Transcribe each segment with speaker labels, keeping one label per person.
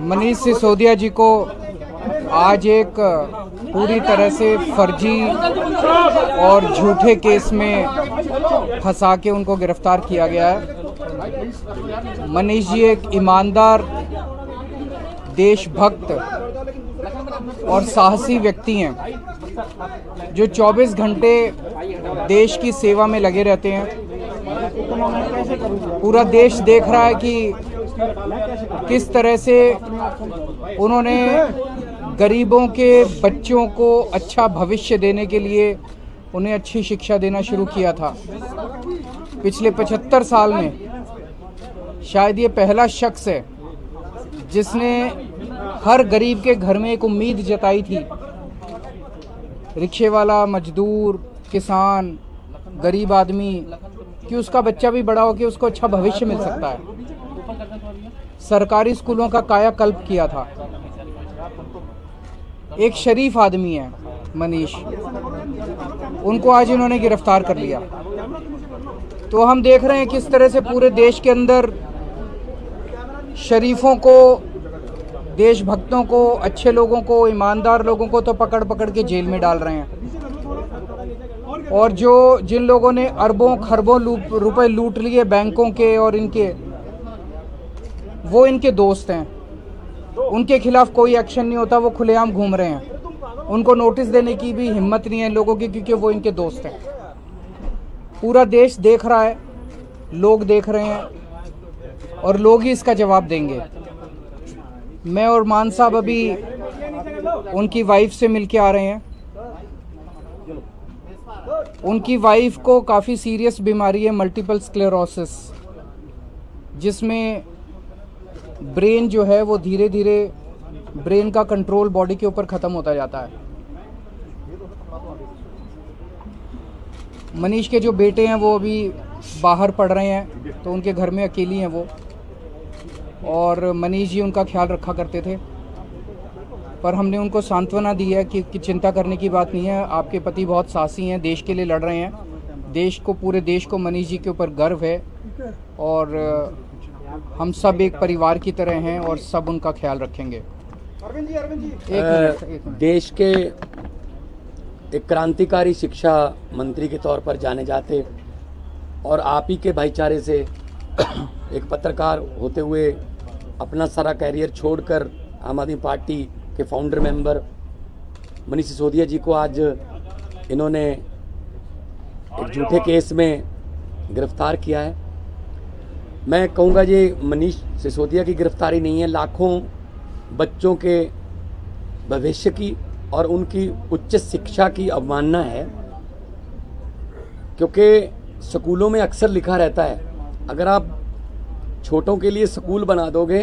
Speaker 1: मनीष सिसोदिया जी को आज एक पूरी तरह से फर्जी और झूठे केस में फंसा के उनको गिरफ़्तार किया गया है। मनीष जी एक ईमानदार, देशभक्त और साहसी व्यक्ति हैं, जो 24 घंटे देश की सेवा में लगे रहते हैं। पूरा देश देख रहा है कि किस तरह से उन्होंने गरीबों के बच्चों को अच्छा भविष्य देने के लिए उन्हें अच्छी शिक्षा देना शुरू किया था? पिछले 75 साल में शायद ये पहला शख्स है जिसने हर गरीब के घर में एक उम्मीद जताई थी। रिक्शे वाला मजदूर, किसान, गरीब आदमी, कि उसका बच्चा भी बड़ा हो, कि उसको अच्छा भविष्य मिल सकता है। सरकारी स्कूलों का कायाकल्प किया था। एक शरीफ आदमी है, मनीष। उनको आज इन्होंने गिरफ़्तार कर लिया। तो हम देख रहे हैं किस तरह से पूरे देश के अंदर शरीफों को, देशभक्तों को, अच्छे लोगों को, ईमानदार लोगों को तो पकड़ पकड़ के जेल में डाल रहे हैं। और जो जिन लोगों ने अरबों, खरबों रुपए लूट लिए बैंकों के और इनके वो इनके दोस्त हैं। उनके खिलाफ कोई एक्शन नहीं होता, वो खुलेआम घूम रहे हैं। उनको नोटिस देने की भी हिम्मत नहीं है लोगों की, क्योंकि वो इनके दोस्त हैं। पूरा देश देख रहा है, लोग देख रहे हैं, और लोग ही इसका जवाब देंगे। मैं और मान साहब अभी उनकी वाइफ से मिलके आ रहे हैं। उनकी वाइफ को काफ़ी सीरियस बीमारी है मल्टीपल स्क्लेरोसिस जिसमें ब्रेन जो है वो धीरे धीरे ब्रेन का कंट्रोल बॉडी के ऊपर ख़त्म होता जाता है। मनीष के जो बेटे हैं वो अभी बाहर पढ़ रहे हैं तो उनके घर में अकेली हैं वो। और मनीष जी उनका ख्याल रखा करते थे। पर हमने उनको सांत्वना दी है कि, कि चिंता करने की बात नहीं है। आपके पति बहुत साहसी हैं देश के लिए लड़ रहे हैं। देश को पूरे देश को मनीष जी के ऊपर गर्व है। और हम सब एक परिवार की तरह हैं और सब उनका ख्याल रखेंगे।
Speaker 2: अरविंद जी अरविंद जी। एक मिनट, एक मिनट। देश के एक क्रांतिकारी शिक्षा मंत्री के तौर पर जाने जाते और आप ही के भाईचारे से एक पत्रकार होते हुए अपना सारा कैरियर छोड़कर आम आदमी पार्टी के फाउंडर मेंबर मनीष सिसोदिया जी को आज इन्होंने एक झूठे केस में गिरफ़्तार किया है। मैं कहूँगा ये मनीष सिसोदिया की गिरफ्तारी नहीं है। लाखों बच्चों के भविष्य की और उनकी उच्च शिक्षा की अवमानना है, क्योंकि स्कूलों में अक्सर लिखा रहता है, अगर आप छोटों के लिए स्कूल बना दोगे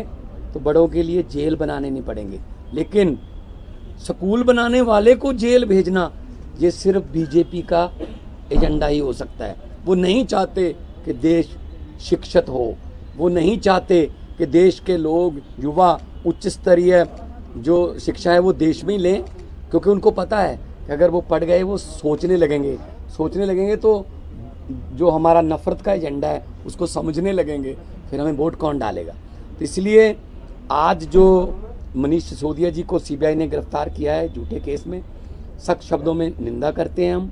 Speaker 2: तो बड़ों के लिए जेल बनाने नहीं पड़ेंगे। लेकिन स्कूल बनाने वाले को जेल भेजना, ये सिर्फ़ बीजेपी का एजेंडा ही हो सकता है। वो नहीं चाहते कि देश शिक्षित हो। वो नहीं चाहते कि देश के लोग, युवा, उच्च स्तरीय जो शिक्षा है वो देश में ही लें, क्योंकि उनको पता है कि अगर वो पढ़ गए, वो सोचने लगेंगे। सोचने लगेंगे तो जो हमारा नफरत का एजेंडा है, उसको समझने लगेंगे, फिर हमें वोट कौन डालेगा? तो इसलिए आज जो मनीष सिसोदिया जी को सीबीआई ने गिरफ़्तार किया है झूठे केस में, सख्त शब्दों में निंदा करते हैं हम।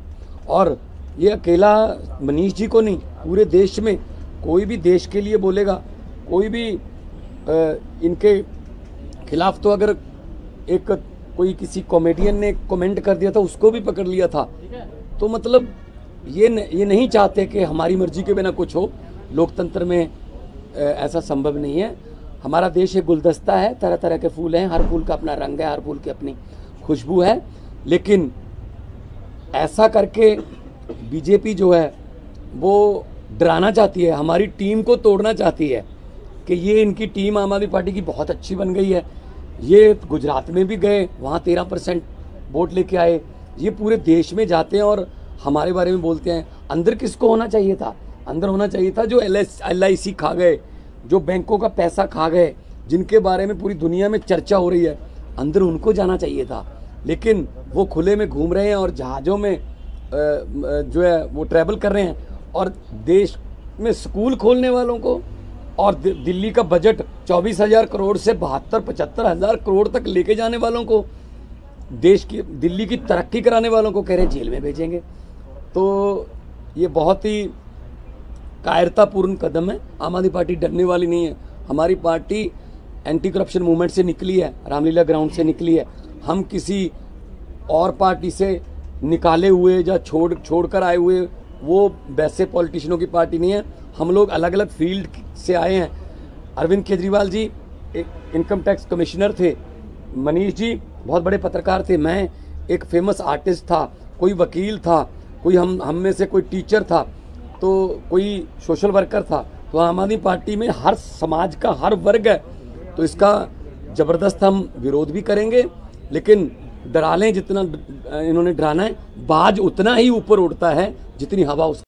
Speaker 2: और ये अकेला मनीष जी को नहीं, पूरे देश में कोई भी देश के लिए बोलेगा कोई भी इनके खिलाफ तो अगर एक कोई किसी कॉमेडियन ने कमेंट कर दिया था उसको भी पकड़ लिया था। तो मतलब ये न, ये नहीं चाहते कि हमारी मर्ज़ी के बिना कुछ हो। लोकतंत्र में ऐसा संभव नहीं है। हमारा देश एक गुलदस्ता है तरह तरह के फूल हैं। हर फूल का अपना रंग है हर फूल की अपनी खुशबू है। लेकिन ऐसा करके बीजेपी जो है वो डराना चाहती है, हमारी टीम को तोड़ना चाहती है कि ये इनकी टीम आम आदमी पार्टी की बहुत अच्छी बन गई है। ये गुजरात में भी गए, वहाँ तेरह परसेंट वोट लेके आए। ये पूरे देश में जाते हैं और हमारे बारे में बोलते हैं, अंदर किसको होना चाहिए था? अंदर होना चाहिए था जो एल एल सी खा गए, जो बैंकों का पैसा खा गए, जिनके बारे में पूरी दुनिया में चर्चा हो रही है। अंदर उनको जाना चाहिए था। लेकिन वो खुले में घूम रहे हैं और जहाज़ों में जो है, वो ट्रैवल कर रहे हैं। और देश में स्कूल खोलने वालों को, और दिल्ली का बजट चौबीस हज़ार करोड़ से बहत्तर, पचहत्तर हज़ार करोड़ तक लेके जाने वालों को, देश की, दिल्ली की तरक्की कराने वालों को कह रहे जेल में भेजेंगे। तो ये बहुत ही कायरतापूर्ण कदम है। आम आदमी पार्टी डरने वाली नहीं है। हमारी पार्टी एंटी करप्शन मूवमेंट से निकली है, रामलीला ग्राउंड से निकली है। हम किसी और पार्टी से निकाले हुए या छोड़ छोड़ कर आए हुए वो वैसे पॉलिटिशियनों की पार्टी नहीं है। हम लोग अलग अलग फ़ील्ड से आए हैं। अरविंद केजरीवाल जी एक इनकम टैक्स कमिश्नर थे। मनीष जी, बहुत बड़े पत्रकार थे। मैं एक फ़ेमस आर्टिस्ट था, कोई वकील था, कोई हम हम में से कोई टीचर था तो कोई सोशल वर्कर था। तो आम आदमी पार्टी में हर समाज का हर वर्ग है। तो इसका ज़बरदस्त हम विरोध भी करेंगे, लेकिन डरा लें जितना इन्होंने डराना है। बाज उतना ही ऊपर उड़ता है जितनी हवा उस